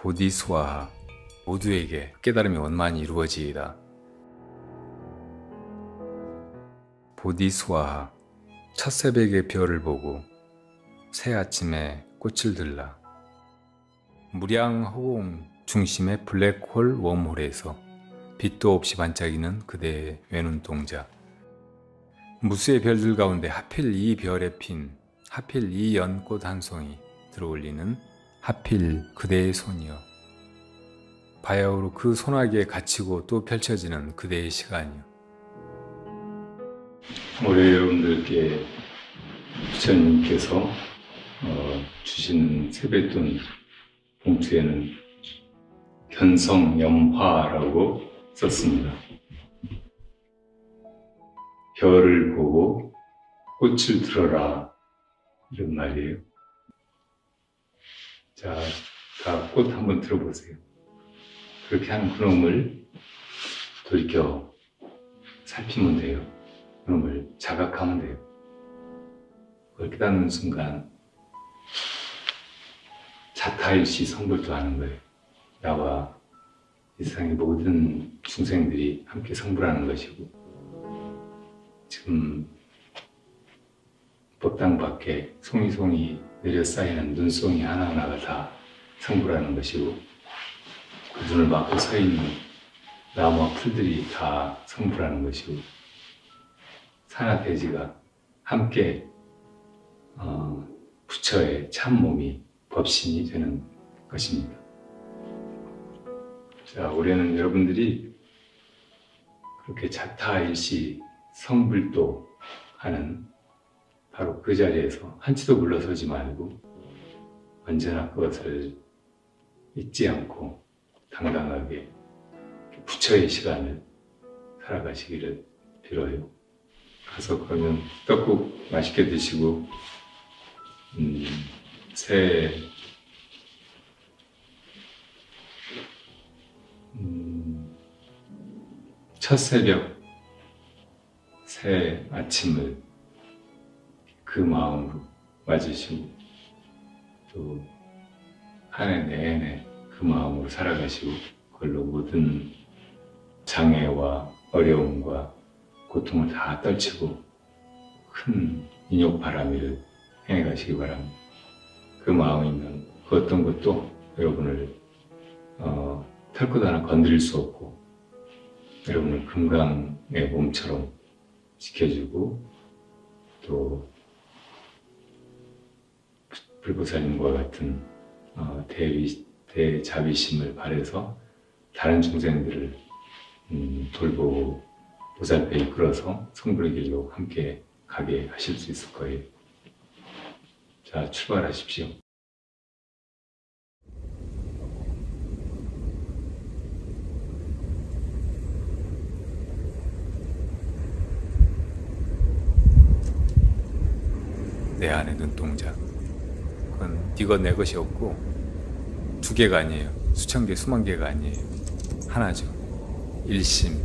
보디스와하 모두에게 깨달음이 원만히 이루어지이다. 보디스와하 첫 새벽의 별을 보고 새 아침에 꽃을 들라 무량 허공 중심의 블랙홀 웜홀에서 빛도 없이 반짝이는 그대의 외눈동자 무수의 별들 가운데 하필 이 별에 핀 하필 이 연꽃 한 송이 들어올리는 하필 그대의 손이여 바야흐로 그 소나기에 갇히고 또 펼쳐지는 그대의 시간이요 올해 여러분들께 부처님께서 어, 주신 세뱃돈 봉투에는 견성 염화라고 썼습니다. 별을 보고 꽃을 들어라 이런 말이에요. 자, 다꽃 한번 들어보세요. 그렇게 하는 그놈을 돌이켜 살피면 돼요. 그놈을 자각하면 돼요. 그걸 깨닫는 순간 자타일시 성불도 하는 거예요. 나와 이 세상의 모든 중생들이 함께 성불하는 것이고 지금 법당 밖에 송이송이 내려 쌓이는 눈송이 하나하나가 다 성불하는 것이고 그 눈을 막고 서 있는 나무와 풀들이 다 성불하는 것이고 산하 대지가 함께 어, 부처의 참몸이 법신이 되는 것입니다. 자, 올해는 여러분들이 그렇게 자타일시 성불도 하는 바로 그 자리에서 한치도 물러서지 말고 언제나 그것을 잊지 않고 당당하게 부처의 시간을 살아가시기를 빌어요. 가서 그러면 떡국 맛있게 드시고 음, 새 음, 첫 새벽 새 아침을 그 마음으로 맞으시고 또 한 해 내내 그 마음으로 살아가시고 그걸로 모든 장애와 어려움과 고통을 다 떨치고 큰 인욕바람이를 행해가시기 바랍니다. 그 마음이면 그 어떤 것도 여러분을 어, 털끝 하나 건드릴 수 없고 여러분을 금강의 몸처럼 지켜주고 또 불보살님과 같은 어, 대비, 대자비심을 발해서 다른 중생들을 음, 돌보고 보살펴 이끌어서 성불의 길로 함께 가게 하실 수 있을 거예요. 자, 출발하십시오. 내 안의 눈동자. 네가 내 것이 없고 두 개가 아니에요. 수천 개, 수만 개가 아니에요. 하나죠. 일심,